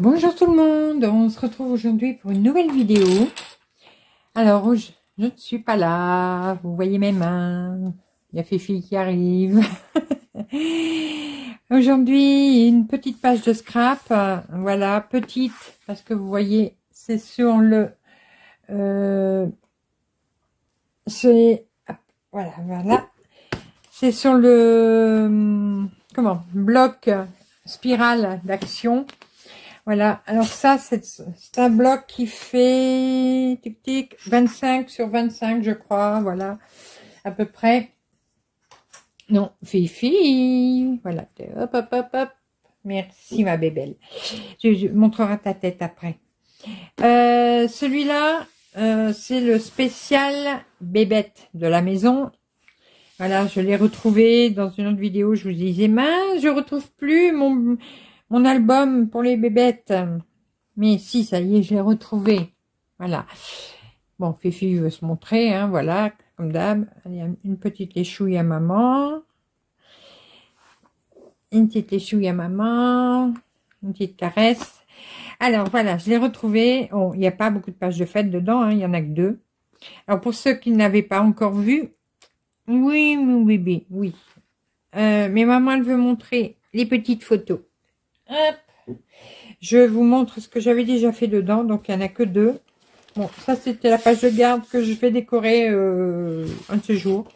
Bonjour tout le monde, on se retrouve aujourd'hui pour une nouvelle vidéo. Alors, je, ne suis pas là, vous voyez mes mains, il y a Fifi qui arrive. aujourd'hui, une petite page de scrap, voilà, petite, parce que vous voyez, c'est sur le... Euh, c'est... Voilà, voilà. C'est sur le... Comment Bloc spirale d'action voilà, alors ça, c'est un bloc qui fait tic, tic, 25 sur 25, je crois, voilà, à peu près. Non, Fifi, voilà, hop, hop, hop, hop. Merci, ma bébelle. Je, montrerai ta tête après. Euh, Celui-là, euh, c'est le spécial bébête de la maison. Voilà, je l'ai retrouvé dans une autre vidéo. Je vous disais, mince, je retrouve plus mon mon album pour les bébêtes. Mais si, ça y est, je l'ai retrouvé. Voilà. Bon, Fifi veut se montrer, hein, voilà, comme d'hab. Une petite échouille à maman. Une petite échouille à maman. Une petite caresse. Alors, voilà, je l'ai retrouvé. il n'y a pas beaucoup de pages de fête dedans, hein, il y en a que deux. Alors, pour ceux qui n'avaient pas encore vu, oui, mon bébé, oui. Euh, mais maman, elle veut montrer les petites photos. Je vous montre ce que j'avais déjà fait dedans. Donc, il n'y en a que deux. Bon, ça, c'était la page de garde que je vais décorer euh, un de ces jours.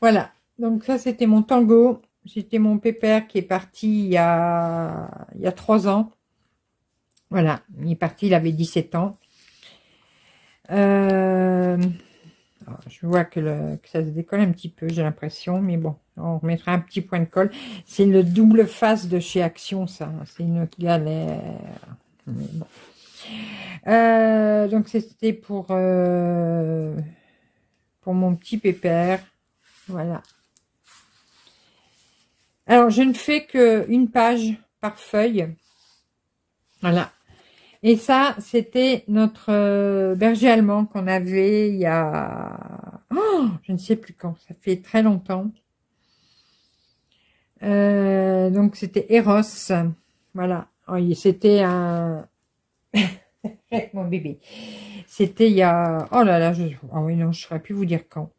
Voilà. Donc, ça, c'était mon tango. C'était mon pépère qui est parti il y a, trois ans. Voilà. Il est parti, il avait 17 ans. Euh, je vois que ça se décolle un petit peu, j'ai l'impression. Mais bon, on remettra un petit point de colle. C'est le double face de chez Action, ça. C'est une galère. Euh, donc, c'était pour, euh, pour mon petit pépère. Voilà. Alors, je ne fais qu'une page par feuille. Voilà. Et ça, c'était notre euh, berger allemand qu'on avait il y a... Oh, je ne sais plus quand. Ça fait très longtemps. Euh, donc c'était Eros. Voilà. c'était un... mon bébé. C'était il y a... Oh là là, je... Ah oui, non, je ne saurais plus vous dire quand.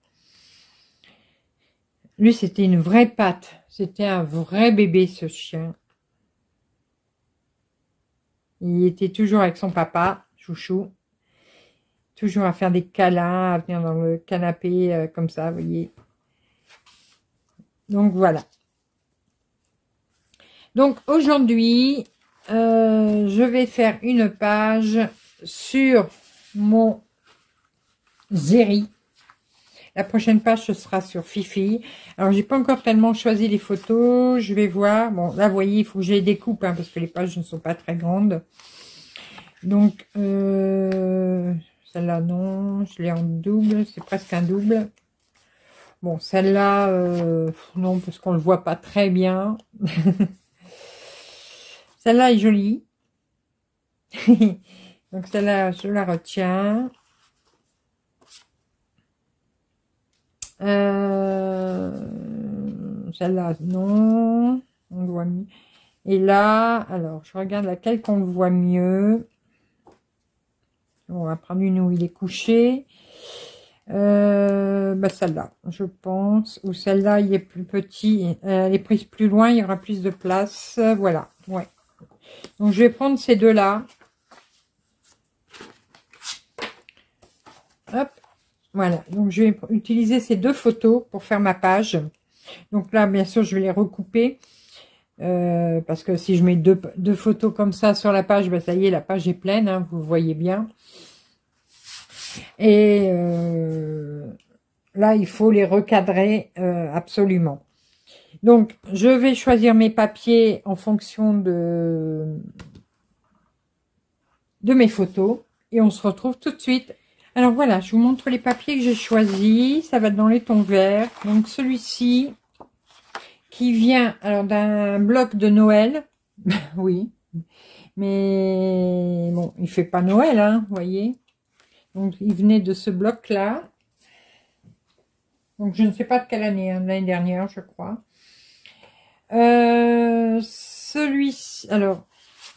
Lui, c'était une vraie patte. C'était un vrai bébé, ce chien. Il était toujours avec son papa, chouchou. Toujours à faire des câlins, à venir dans le canapé, euh, comme ça, vous voyez. Donc, voilà. Donc aujourd'hui, euh, je vais faire une page sur mon Zeri. La prochaine page, ce sera sur Fifi. Alors, j'ai pas encore tellement choisi les photos. Je vais voir. Bon, là, vous voyez, il faut que j'ai des coupes, hein, parce que les pages ne sont pas très grandes. Donc, euh, celle-là, non. Je l'ai en double. C'est presque un double. Bon, celle-là, euh, non, parce qu'on le voit pas très bien. Celle-là est jolie. Donc celle-là, je la retiens. Euh, celle-là, non. On voit mieux. Et là, alors, je regarde laquelle qu'on voit mieux. On va prendre une où il est couché. Euh, bah celle-là, je pense. Ou celle-là, il est plus petit. Elle est prise plus loin, il y aura plus de place. Voilà, ouais. Donc, je vais prendre ces deux-là. Hop. Voilà. Donc, je vais utiliser ces deux photos pour faire ma page. Donc là, bien sûr, je vais les recouper. Euh, parce que si je mets deux, photos comme ça sur la page, ben ça y est, la page est pleine, hein, vous voyez bien. Et euh, là, il faut les recadrer euh, absolument. Donc, je vais choisir mes papiers en fonction de, mes photos. Et on se retrouve tout de suite. Alors voilà, je vous montre les papiers que j'ai choisis. Ça va dans les tons verts. Donc celui-ci, qui vient alors d'un bloc de Noël. oui. Mais bon, il fait pas Noël, hein, vous voyez. Donc il venait de ce bloc-là. Donc je ne sais pas de quelle année, hein, l'année dernière, je crois. Euh, celui-ci, alors,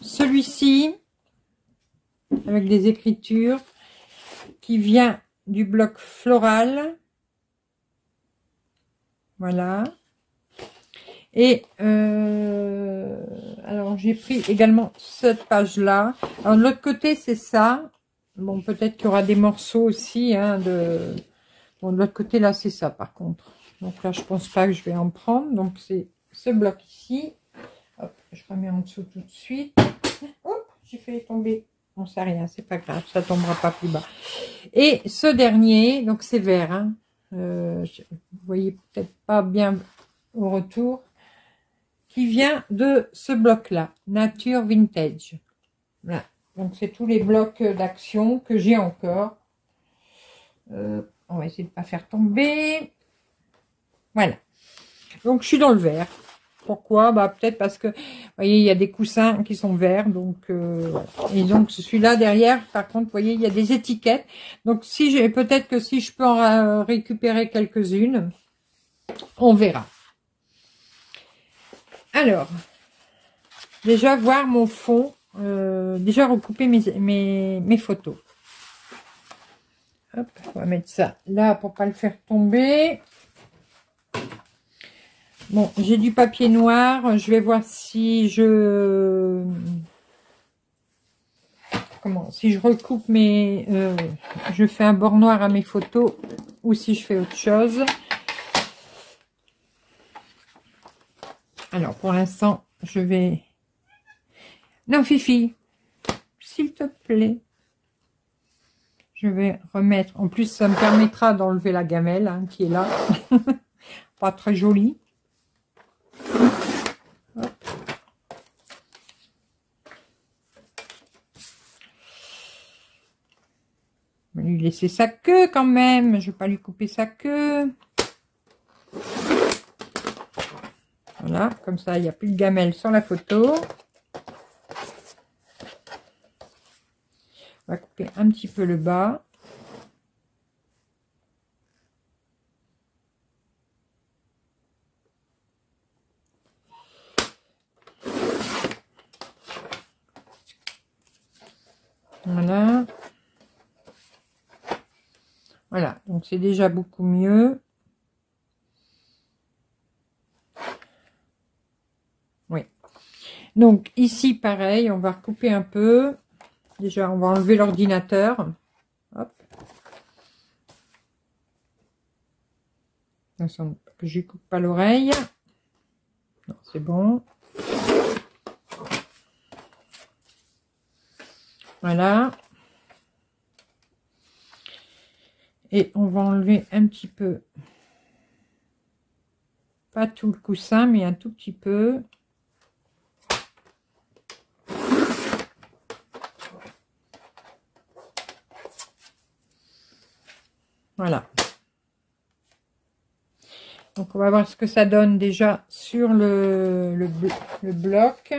celui-ci, avec des écritures, qui vient du bloc floral. Voilà. Et euh, alors j'ai pris également cette page là. Alors de l'autre côté c'est ça. Bon peut-être qu'il y aura des morceaux aussi. Hein, de... Bon de l'autre côté là c'est ça par contre. Donc là je pense pas que je vais en prendre. Donc c'est ce bloc ici. Je remets en dessous tout de suite. J'ai fait tomber. On sait rien, c'est pas grave, ça tombera pas plus bas. Et ce dernier, donc c'est vert. Hein. Euh, vous voyez peut-être pas bien au retour qui vient de ce bloc-là, Nature Vintage. Voilà. Donc, c'est tous les blocs d'action que j'ai encore. Euh, on va essayer de ne pas faire tomber. Voilà. Donc, je suis dans le vert. Pourquoi? Bah, Peut-être parce que, vous voyez, il y a des coussins qui sont verts. Donc, euh, Et donc, celui-là derrière, par contre, vous voyez, il y a des étiquettes. Donc, si j'ai peut-être que si je peux en récupérer quelques-unes, on verra. Alors, déjà voir mon fond, euh, déjà recouper mes, mes, photos. Hop, on va mettre ça là pour pas le faire tomber. Bon, j'ai du papier noir. Je vais voir si je... Comment Si je recoupe mes... Euh, je fais un bord noir à mes photos ou si je fais autre chose. Alors, pour l'instant, je vais... Non, Fifi, s'il te plaît. Je vais remettre... En plus, ça me permettra d'enlever la gamelle hein, qui est là. Pas très jolie. Lui laisser sa queue quand même. Je vais pas lui couper sa queue. Voilà, comme ça, il n'y a plus de gamelle sur la photo. On va couper un petit peu le bas. Voilà. Voilà, donc c'est déjà beaucoup mieux. Donc ici, pareil, on va recouper un peu. Déjà, on va enlever l'ordinateur. Hop. Que je coupe pas l'oreille. Non, c'est bon. Voilà. Et on va enlever un petit peu, pas tout le coussin, mais un tout petit peu. Voilà. Donc, on va voir ce que ça donne déjà sur le, le, bloc.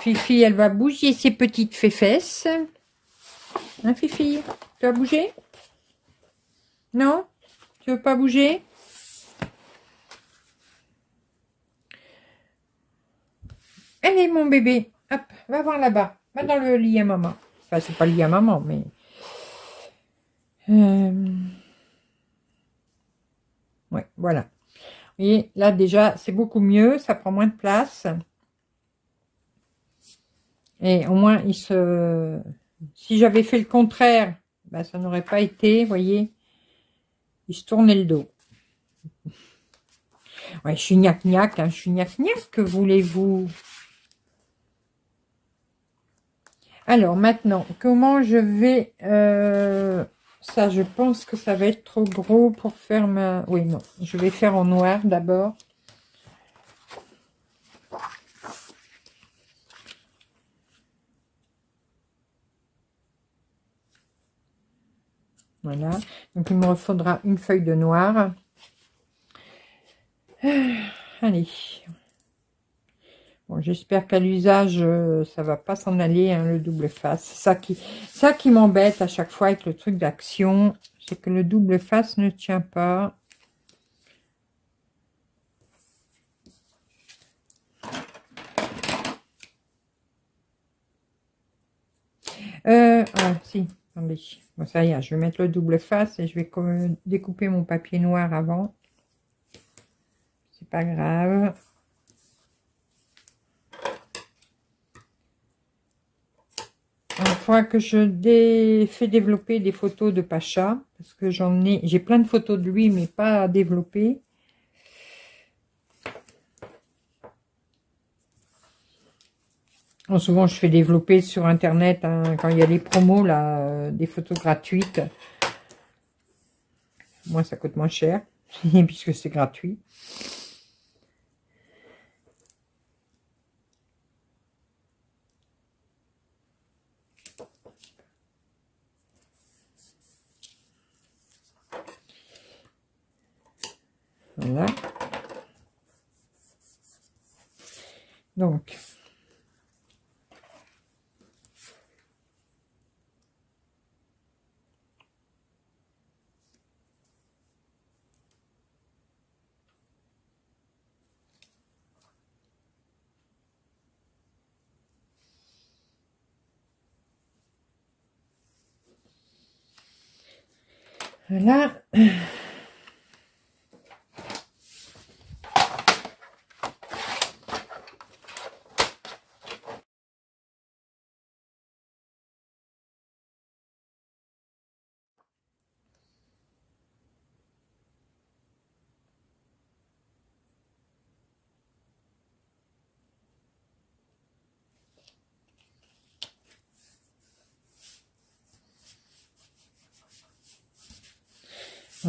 Fifi, elle va bouger ses petites fesses. Hein, Fifi Tu vas bouger? Non? Tu veux pas bouger? Allez, mon bébé. Hop, va voir là-bas. Va dans le lit à maman. Enfin, c'est pas le lit à maman, mais... Euh... Ouais, voilà. Vous voyez, là déjà, c'est beaucoup mieux. Ça prend moins de place. Et au moins, il se... Si j'avais fait le contraire, ben, ça n'aurait pas été, vous voyez. Il se tournait le dos. Ouais, je suis gnac-gnac, hein, je suis gnac-gnac, que voulez-vous? Alors, maintenant, comment je vais... Euh, ça, je pense que ça va être trop gros pour faire ma... Oui, non. Je vais faire en noir d'abord. Voilà. Donc, il me faudra une feuille de noir. Ah, allez. Bon, j'espère qu'à l'usage, euh, ça va pas s'en aller, hein, le double face. Ça qui, ça qui m'embête à chaque fois avec le truc d'action, c'est que le double face ne tient pas. Euh, ah, si, Bon, ça y est, je vais mettre le double face et je vais découper mon papier noir avant. C'est pas grave. Il faudra que je fais développer des photos de Pacha. Parce que j'en ai... J'ai plein de photos de lui, mais pas à souvent, je fais développer sur Internet, hein, quand il y a des promos, là, euh, des photos gratuites. Moi, ça coûte moins cher, puisque c'est gratuit. Voilà.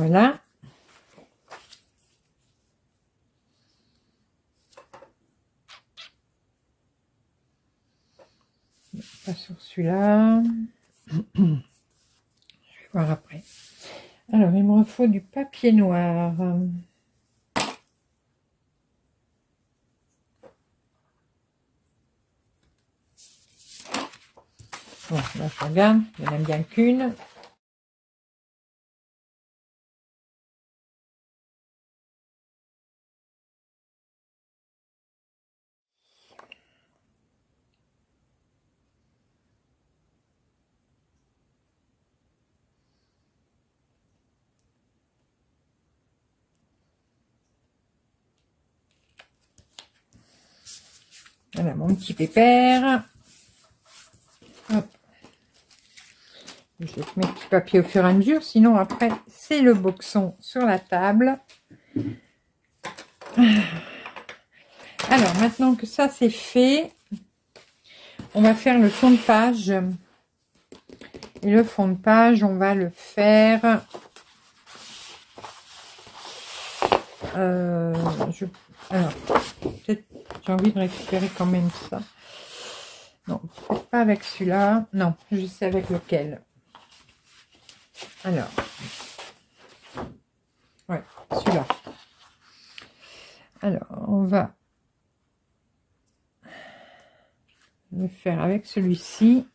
Voilà. Pas sur celui-là. Je vais voir après. Alors, il me faut du papier noir. Bon, là, je regarde. Il y en a bien qu'une. Voilà mon petit pépère. Je vais mettre mes petits papiers au fur et à mesure, sinon après c'est le boxon sur la table. Alors maintenant que ça c'est fait, on va faire le fond de page. Et le fond de page, on va le faire. Euh, alors, peut-être j'ai envie de récupérer quand même ça. Non, pas avec celui-là. Non, je sais avec lequel. Alors. Ouais, celui-là. Alors, on va le faire avec celui-ci.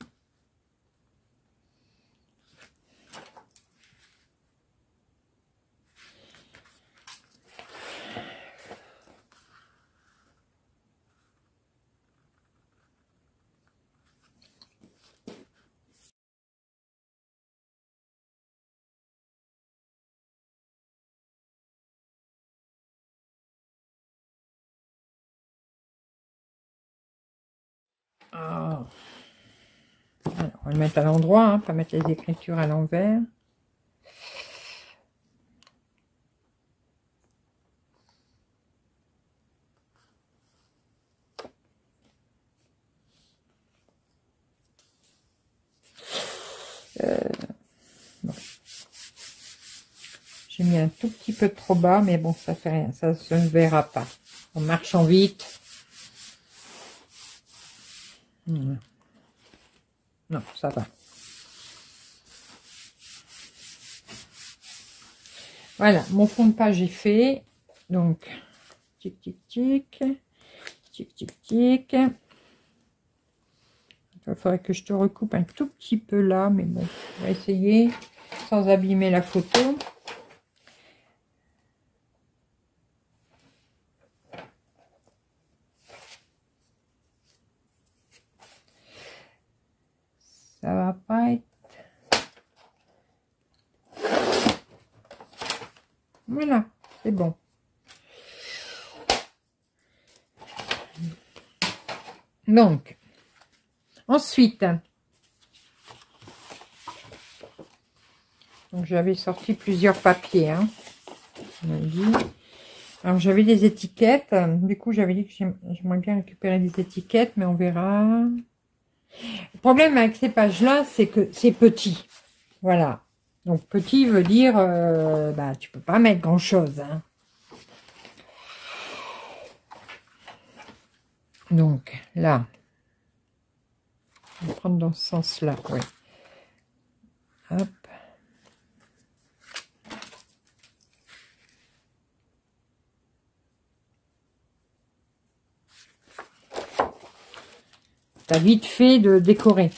Ah. On va le mettre à l'endroit, hein, pas mettre les écritures à l'envers. Euh, J'ai mis un tout petit peu trop bas, mais bon, ça fait rien, ça se verra pas. En marchant vite, non, ça va. Voilà, mon fond de page est fait. Donc, tic, tic, tic. Tic, tic, tic. Il faudrait que je te recoupe un tout petit peu là, mais bon, on va essayer sans abîmer la photo. Donc, ensuite, j'avais sorti plusieurs papiers. Hein, Alors j'avais des étiquettes. Du coup, j'avais dit que j'aimerais bien récupérer des étiquettes, mais on verra. Le problème avec ces pages-là, c'est que c'est petit. Voilà. Donc petit veut dire, euh, bah, tu peux pas mettre grand-chose. Hein. Donc là, prendre dans ce sens-là, oui. Hop. T'as vite fait de décorer.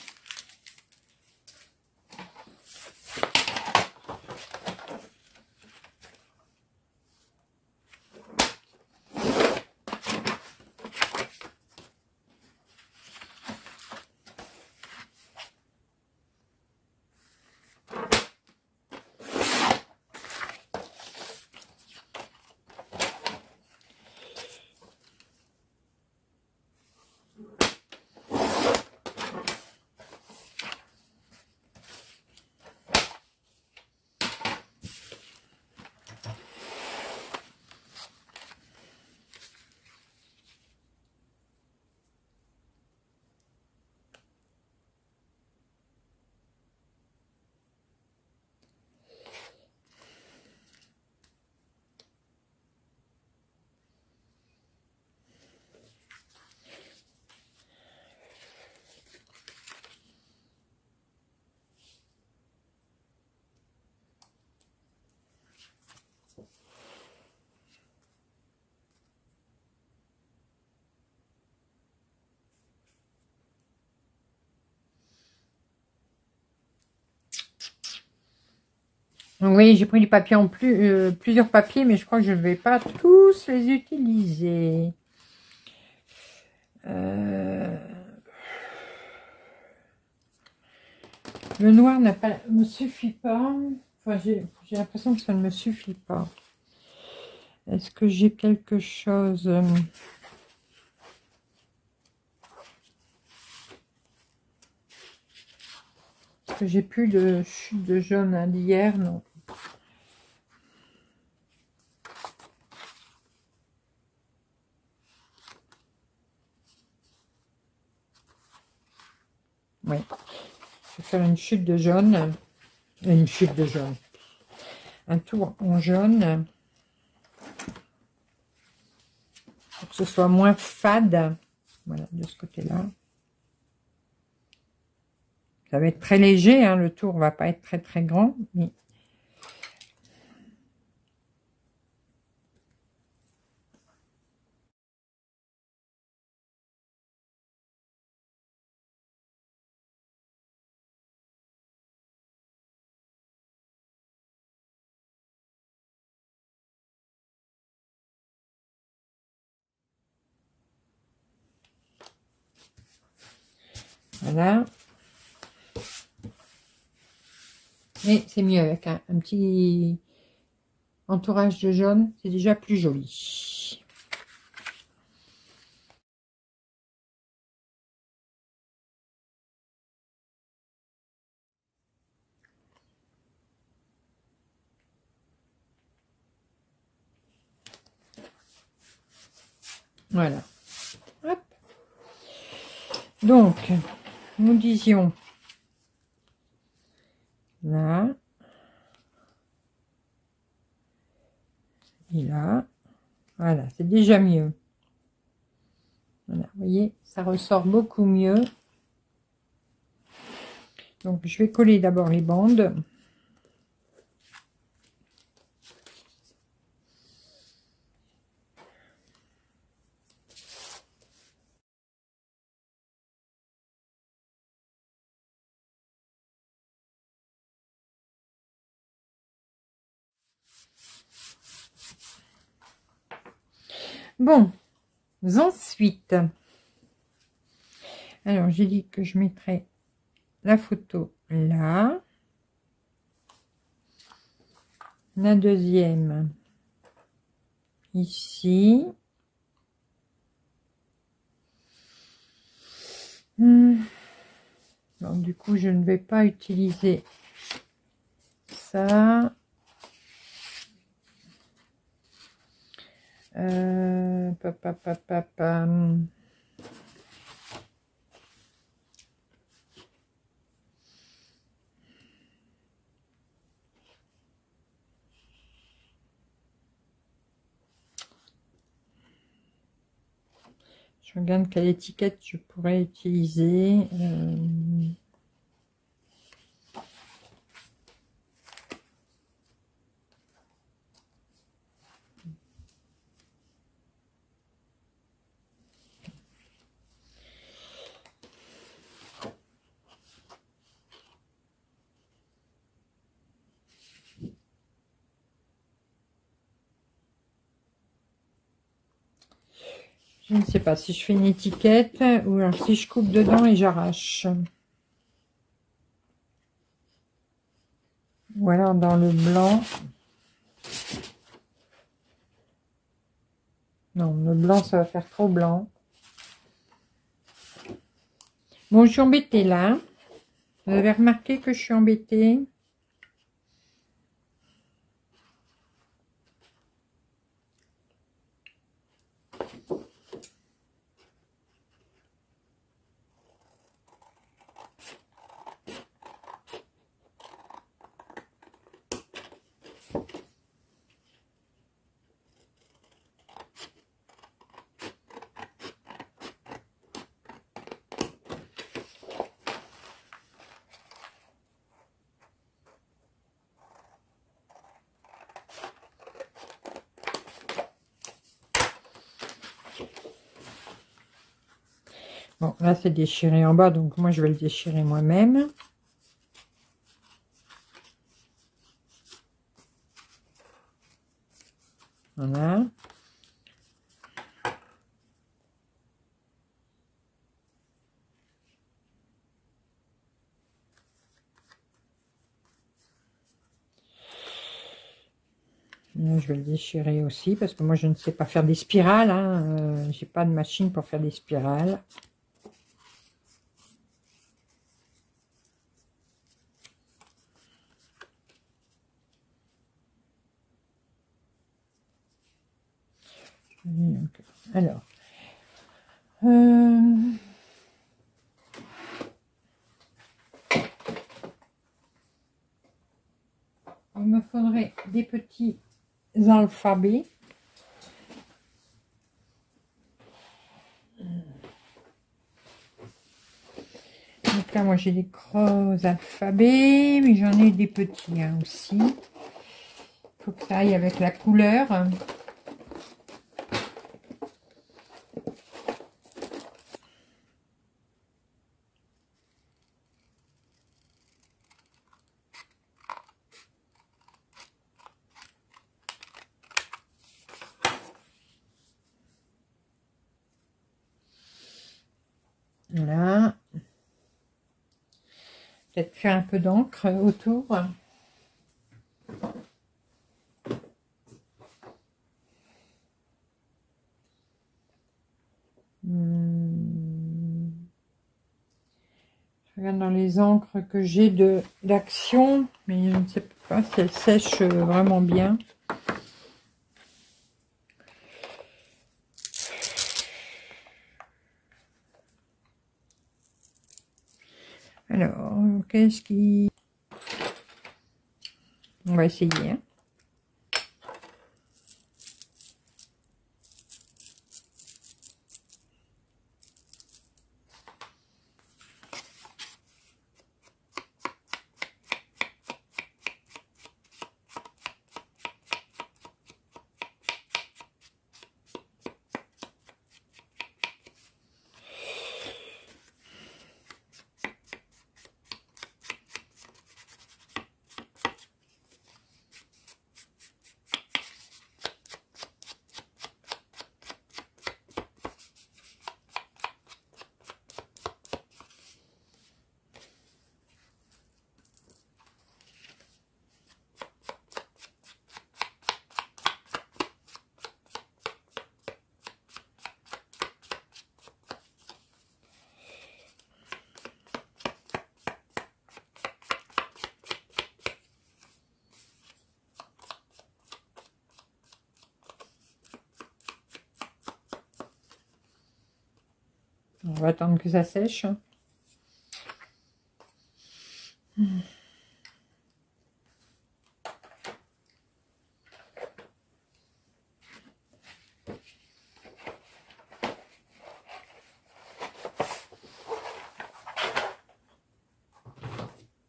Oui, j'ai pris du papier en plus, euh, plusieurs papiers, mais je crois que je ne vais pas tous les utiliser. Euh, le noir ne me suffit pas. J'ai l'impression que ça ne me suffit pas. Est-ce que j'ai quelque chose euh, Est-ce que j'ai plus de chute de jaune d'hier Non. Oui. Je vais une chute de jaune. Une chute de jaune. Un tour en jaune. Pour que ce soit moins fade. Voilà, de ce côté-là. Ça va être très léger, hein, le tour va pas être très très grand, mais Voilà. Mais c'est mieux avec un, petit entourage de jaune. C'est déjà plus joli. Voilà. Hop. Donc, nous disions là et là voilà c'est déjà mieux. Voilà vous voyez ça ressort beaucoup mieux. Donc je vais coller d'abord les bandes Bon, ensuite, alors j'ai dit que je mettrais la photo là, la deuxième ici, Donc du coup, je ne vais pas utiliser ça. Euh. Je regarde quelle étiquette je pourrais utiliser. Euh, Je ne sais pas si je fais une étiquette ou alors si je coupe dedans et j'arrache. Ou alors dans le blanc. Non, le blanc, ça va faire trop blanc. Bon, je suis embêtée là. Vous avez remarqué que je suis embêtée? Bon, là, c'est déchiré en bas, donc moi, je vais le déchirer moi-même. Voilà. je vais le déchirer aussi parce que moi je ne sais pas faire des spirales. Hein. Euh, J'ai pas de machine pour faire des spirales. Alors, euh, il me faudrait des petits alphabets. Donc là, moi, j'ai des gros alphabets, mais j'en ai des petits hein, aussi. Il faut que ça aille avec la couleur. Voilà. Peut-être un peu d'encre autour. Hmm. Je regarde dans les encres que j'ai d'action, mais je ne sais pas si elles sèchent vraiment bien. Alors, qu'est-ce qui... On va essayer. Hein. Va attendre que ça sèche.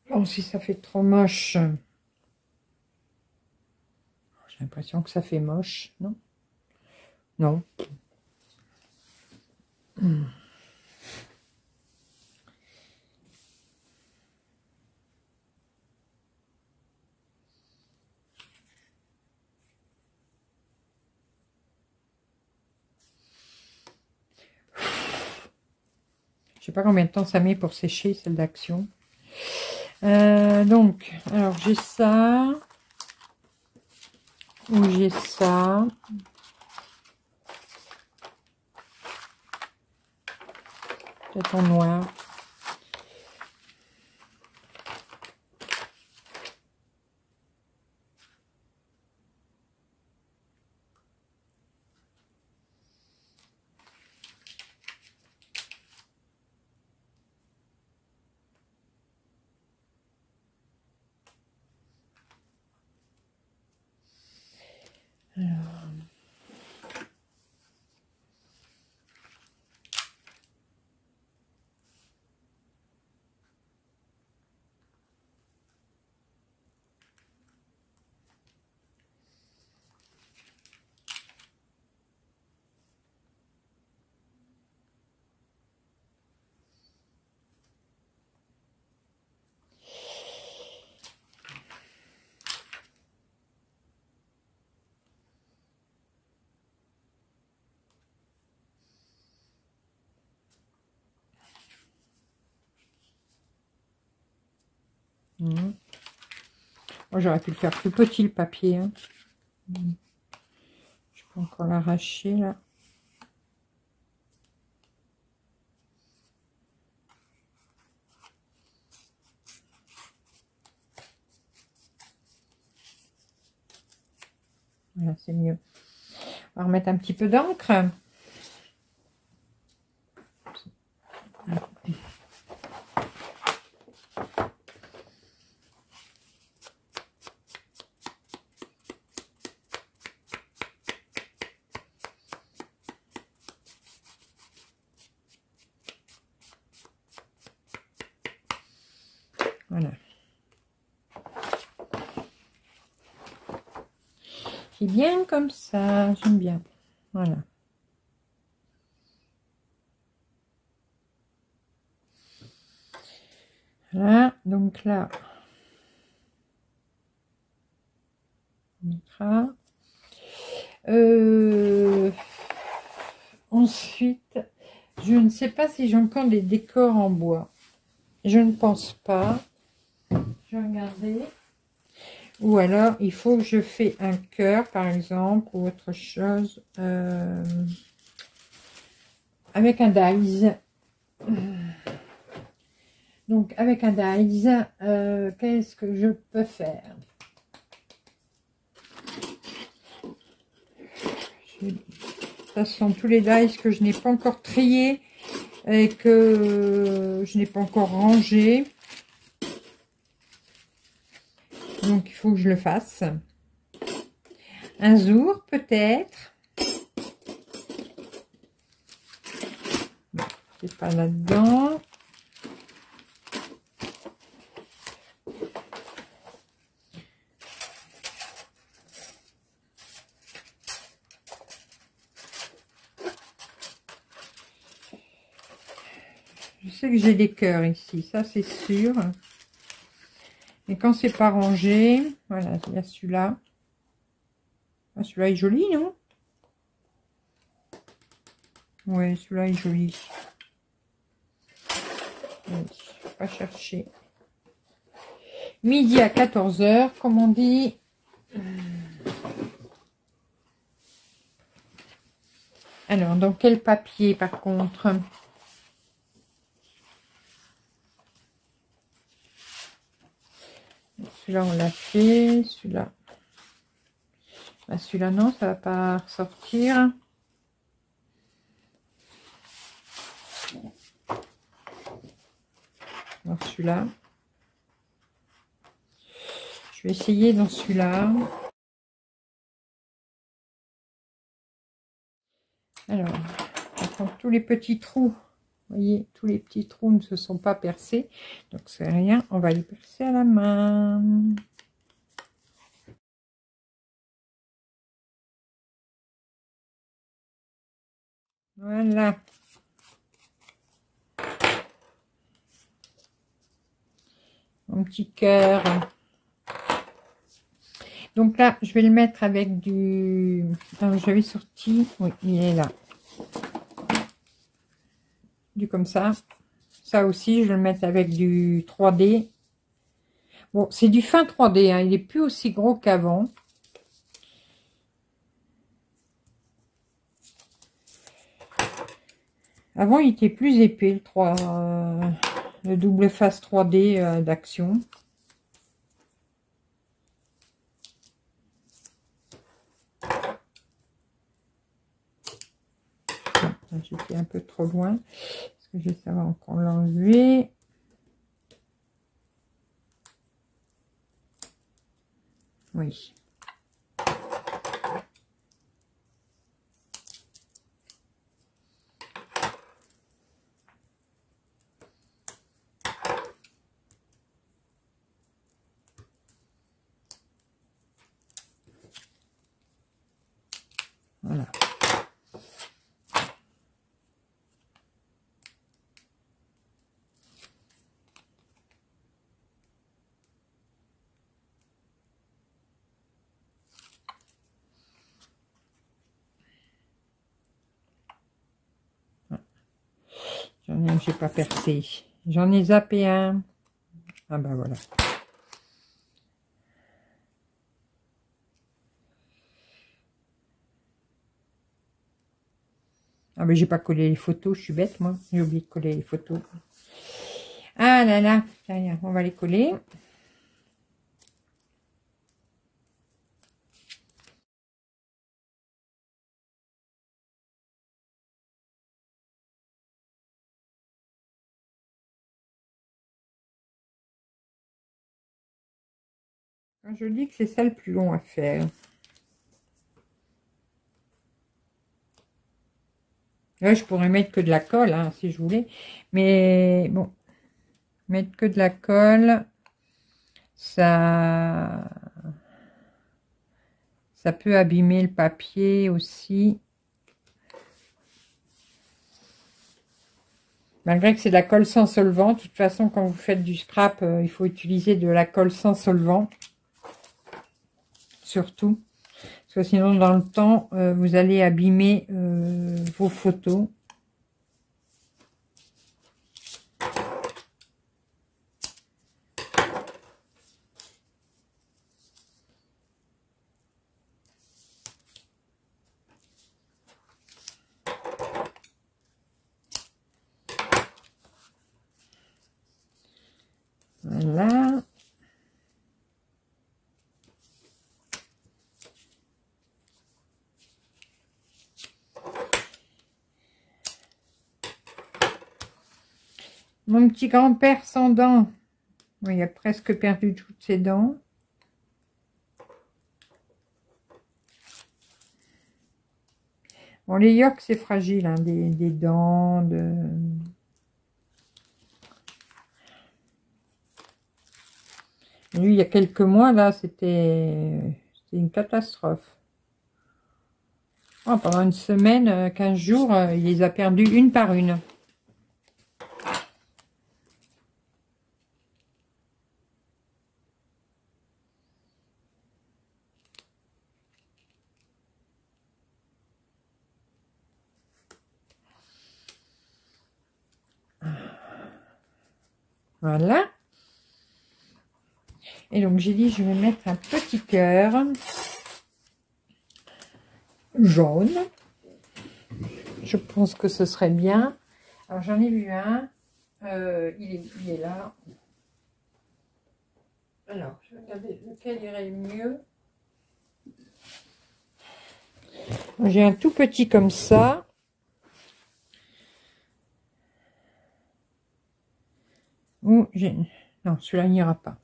Bon, si ça fait trop moche, j'ai l'impression que ça fait moche, non? Non. Je sais pas combien de temps ça met pour sécher celle d'action. Euh, donc, alors j'ai ça. Ou j'ai ça. Peut-être en noir. Moi, j'aurais pu le faire plus petit, le papier. Hein. Je peux encore l'arracher, là. Voilà, c'est mieux. On va remettre un petit peu d'encre. Voilà. Bien comme ça, j'aime bien. Voilà. Voilà, donc là. Euh, ensuite, je ne sais pas si j'ai encore des décors en bois. Je ne pense pas. Je vais regarder. Ou alors, il faut que je fais un cœur, par exemple, ou autre chose. Euh, avec un dies. Donc, avec un dies, euh, qu'est-ce que je peux faire? Ça sont tous les dies que je n'ai pas encore triés et que je n'ai pas encore rangé. Donc, il faut que je le fasse. Un jour, peut-être. Pas là-dedans. Je sais que j'ai des cœurs ici, ça c'est sûr. Et quand c'est pas rangé, voilà, il y a celui-là. Ah, celui-là est joli, non? Ouais, celui-là est joli. Oui, pas chercher. Midi à 14h, comme on dit. Alors, dans quel papier, par contre? Celui-là, on l'a fait. Celui-là. Bah, celui-là, non, ça va pas ressortir. Dans celui-là. Je vais essayer dans celui-là. Alors, on prend tous les petits trous vous voyez, tous les petits trous ne se sont pas percés. Donc, c'est rien, on va les percer à la main. Voilà. Mon petit cœur. Donc là, je vais le mettre avec du... J'avais sorti... Oui, il est là. Du comme ça. Ça aussi, je vais le mettre avec du 3D. Bon, c'est du fin 3D. Hein. Il est plus aussi gros qu'avant. Avant, il était plus épais, le, 3, euh, le double face 3D euh, d'action. J'étais un peu loin. Est-ce que je vais savoir encore l'enlever Oui. Voilà. J'ai pas percé. J'en ai zappé un. Ah ben voilà. Ah mais j'ai pas collé les photos, je suis bête moi. J'ai oublié de coller les photos. Ah là là, on va les coller. Je dis que c'est ça le plus long à faire. Là, je pourrais mettre que de la colle, hein, si je voulais. Mais bon, mettre que de la colle, ça, peut abîmer le papier aussi. Malgré que c'est de la colle sans solvant, de toute façon, quand vous faites du scrap, euh, il faut utiliser de la colle sans solvant surtout. Parce que sinon, dans le temps, euh, vous allez abîmer euh, vos photos. Voilà. Mon petit grand-père sans dents. il a presque perdu toutes ses dents. Bon, les York, c'est fragile, hein, des, dents, de... Lui, il y a quelques mois, là, c'était une catastrophe. Oh, pendant une semaine, 15 euh, jours, euh, il les a perdues une par une. Voilà. Et donc, j'ai dit, je vais mettre un petit cœur jaune. Je pense que ce serait bien. Alors, j'en ai vu un. Euh, il, est, là. Alors, je vais regarder lequel irait mieux. J'ai un tout petit comme ça. Ou j'ai... Non, celui-là n'ira pas.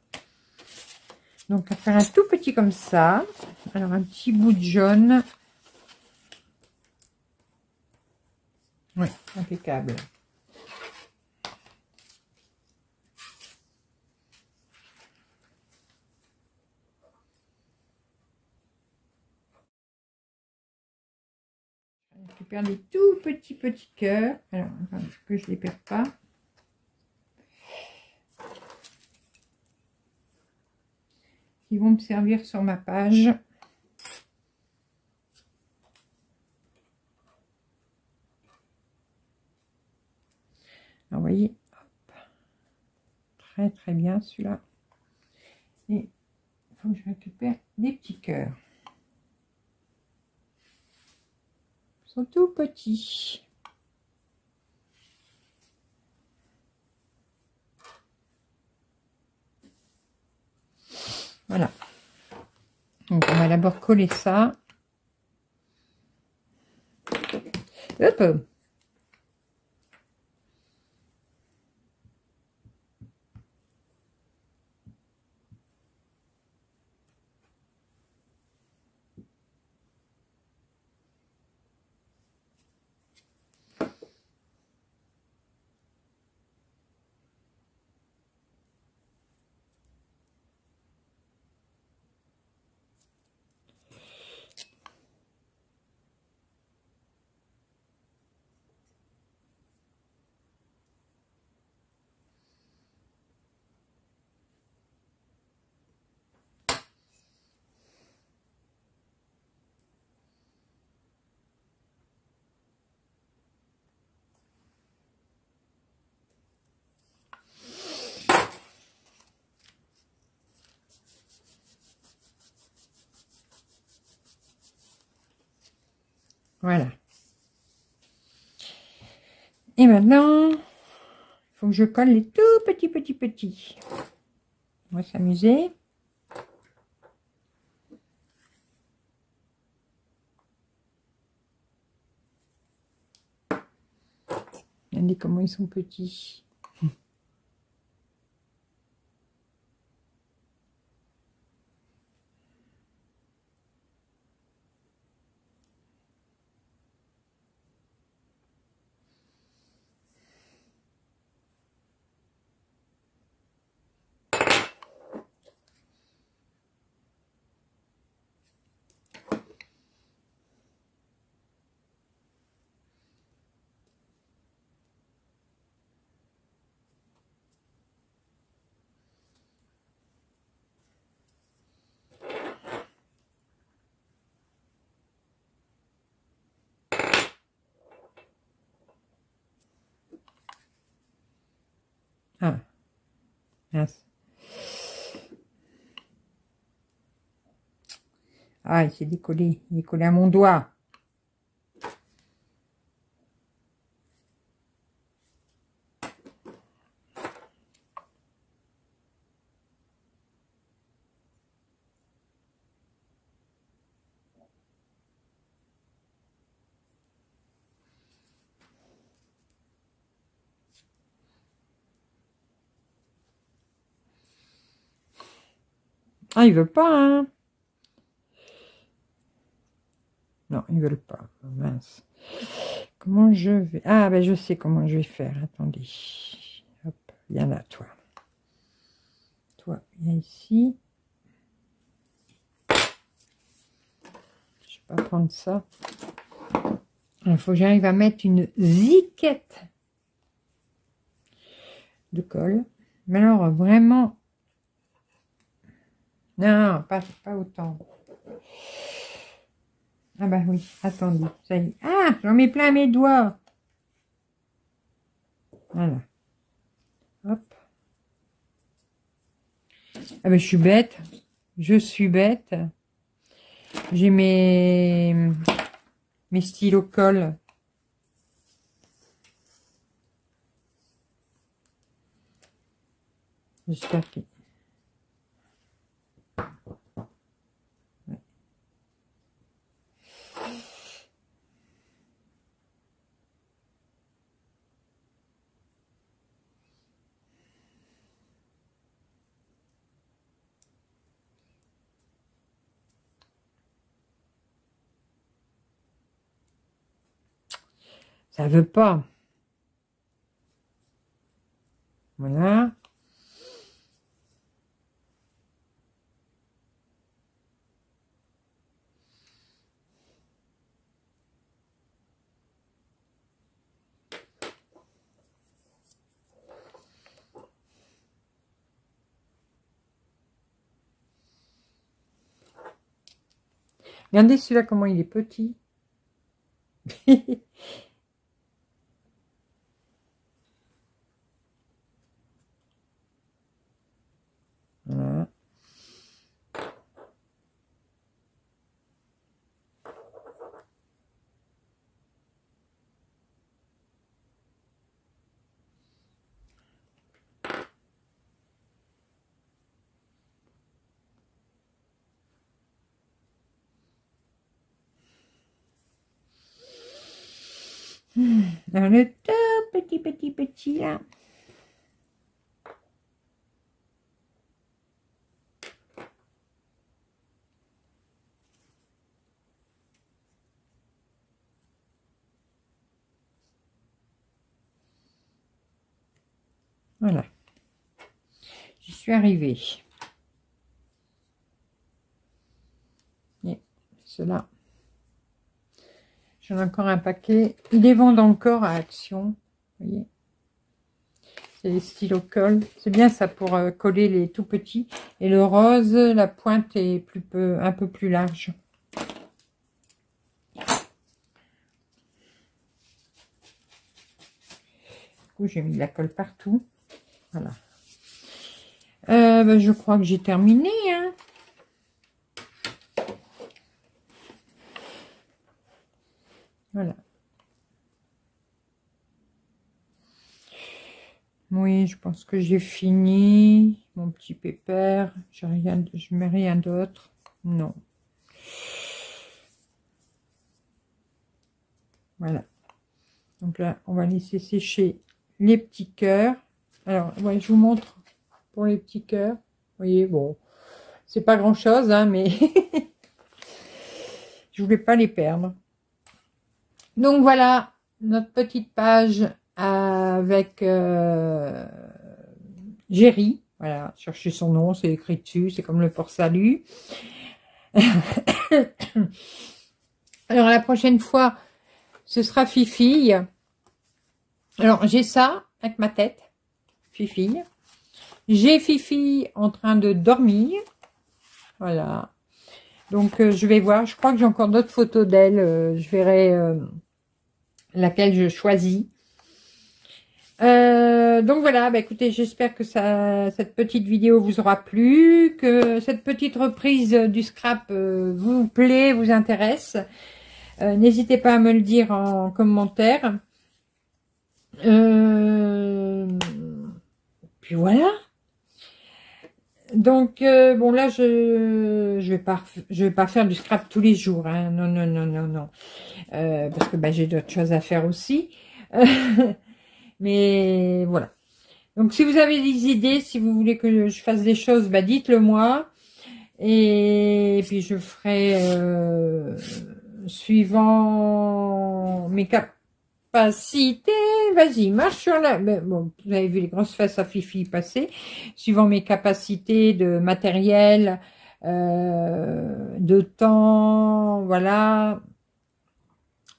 Donc, on va faire un tout petit comme ça. Alors, un petit bout de jaune. Oui, impeccable. Je récupère des tout petits petits cœurs. Alors, que je ne les perds pas? Qui vont me servir sur ma page. vous voyez, très très bien celui-là. Et il faut que je récupère des petits cœurs. Ils sont tout petits. Voilà. Donc on va d'abord coller ça. Hop Voilà. Et maintenant, il faut que je colle les tout petits, petits, petits. On va s'amuser. Regardez comment ils sont petits. Ah, Ah, il s'est décollé. Il est collé à mon doigt. Ah, ils veulent pas, hein Non, ils veulent pas. Mince. Comment je vais... Ah, ben je sais comment je vais faire. Attendez. Hop, viens là, toi. Toi, viens ici. Je vais pas prendre ça. Il faut que j'arrive à mettre une ziquette de colle. Mais alors, vraiment, non, pas, pas autant. Ah bah oui, attendez. Ah, j'en mets plein mes doigts. Voilà. Hop. Ah bah je suis bête. Je suis bête. J'ai mes, mes stylos colle. J'espère que... Ça veut pas. Voilà. Regardez celui-là, comment il est petit. voilà. Le tout petit, petit, petit, là. Voilà. J'y suis arrivée. Et cela. J'en ai encore un paquet. Ils les vendent encore à Action. Voyez C'est les stylos colle. C'est bien ça pour euh, coller les tout petits. Et le rose, la pointe est plus peu, un peu plus large. J'ai mis de la colle partout. Voilà. Euh, ben, je crois que j'ai terminé. Hein. Voilà. Oui, je pense que j'ai fini mon petit pépère. Rien, je mets rien d'autre. Non. Voilà. Donc là, on va laisser sécher les petits cœurs. Alors, ouais, je vous montre pour les petits cœurs. Voyez, bon, c'est pas grand chose, hein, mais je voulais pas les perdre. Donc voilà, notre petite page avec euh, Jerry. Voilà, cherchez son nom, c'est écrit dessus, c'est comme le port salut. Alors la prochaine fois, ce sera Fifi. Alors j'ai ça avec ma tête, Fifi. J'ai Fifi en train de dormir. Voilà. Donc euh, je vais voir, je crois que j'ai encore d'autres photos d'elle. Euh, je verrai laquelle je choisis. Euh, donc voilà, bah écoutez, j'espère que ça, cette petite vidéo vous aura plu, que cette petite reprise du scrap euh, vous plaît, vous intéresse. Euh, n'hésitez pas à me le dire en commentaire. puis voilà. Donc bon là je je vais pas je vais pas faire du scrap tous les jours hein. non non non non non parce que bah, j'ai d'autres choses à faire aussi mais voilà. Donc si vous avez des idées si vous voulez que je fasse des choses bah dites-le moi. Et puis je ferai euh, suivant mes cap capacité, vas-y, marche sur la... bon, vous avez vu les grosses fesses à Fifi passer, suivant mes capacités de matériel, euh, de temps, voilà,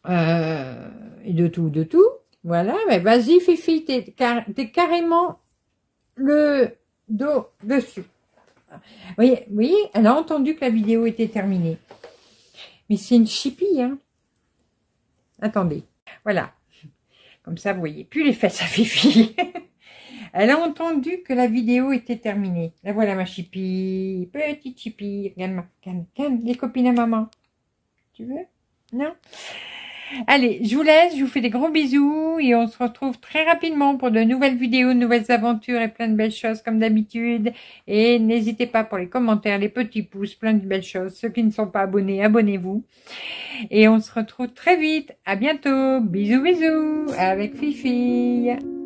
euh, et de tout, de tout. Voilà, mais vas-y Fifi, t'es es carrément le dos dessus. Vous voyez, elle a entendu que la vidéo était terminée. Mais c'est une chipie, hein. Attendez. Voilà. Comme ça, vous voyez plus les fesses à Fifi. Elle a entendu que la vidéo était terminée. La voilà ma chippie. Petite. Regarde, regarde, les copines à maman. Tu veux? Non? Allez, je vous laisse, je vous fais des gros bisous et on se retrouve très rapidement pour de nouvelles vidéos, de nouvelles aventures et plein de belles choses comme d'habitude. Et n'hésitez pas pour les commentaires, les petits pouces, plein de belles choses. Ceux qui ne sont pas abonnés, abonnez-vous. Et on se retrouve très vite. À bientôt. Bisous, bisous avec Fifi.